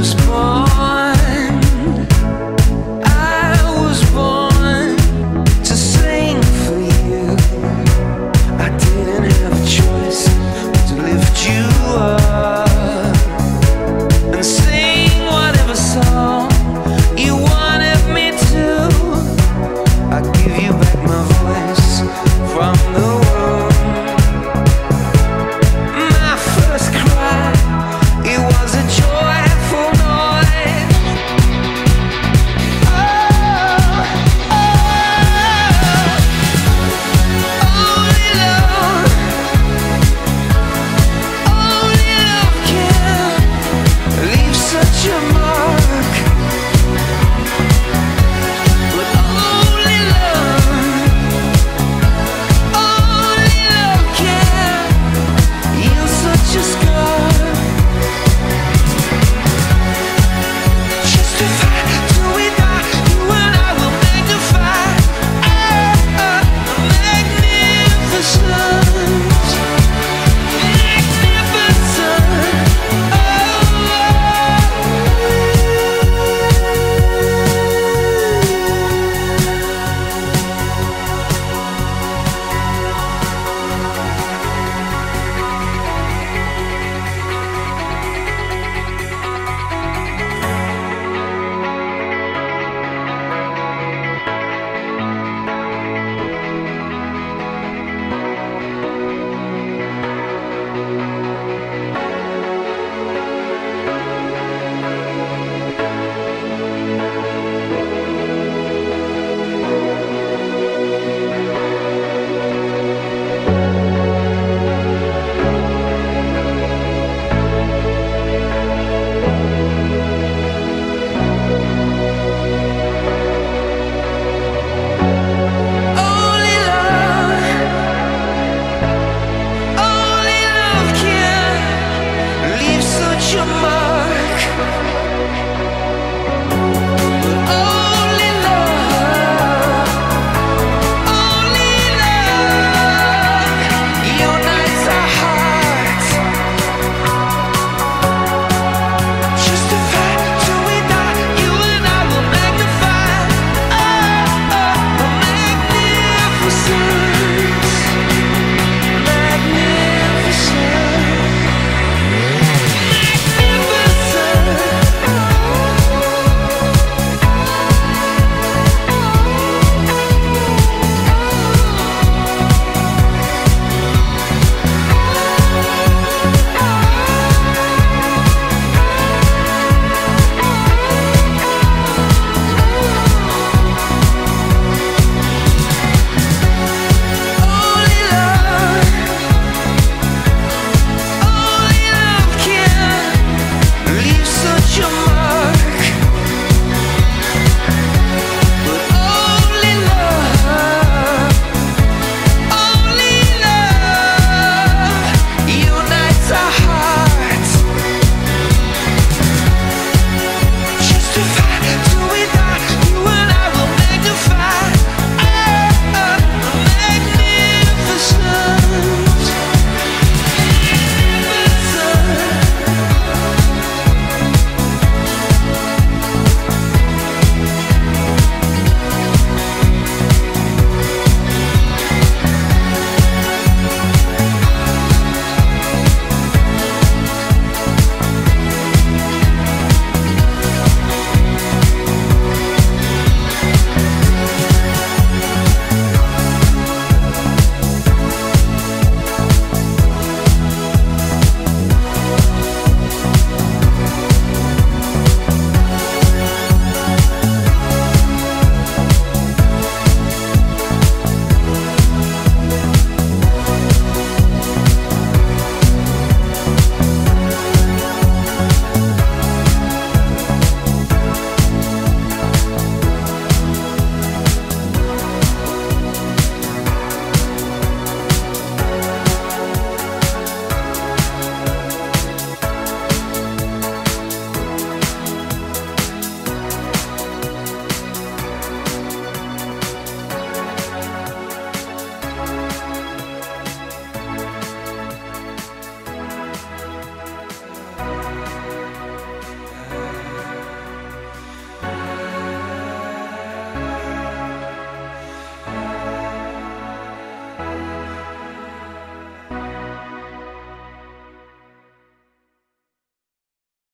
was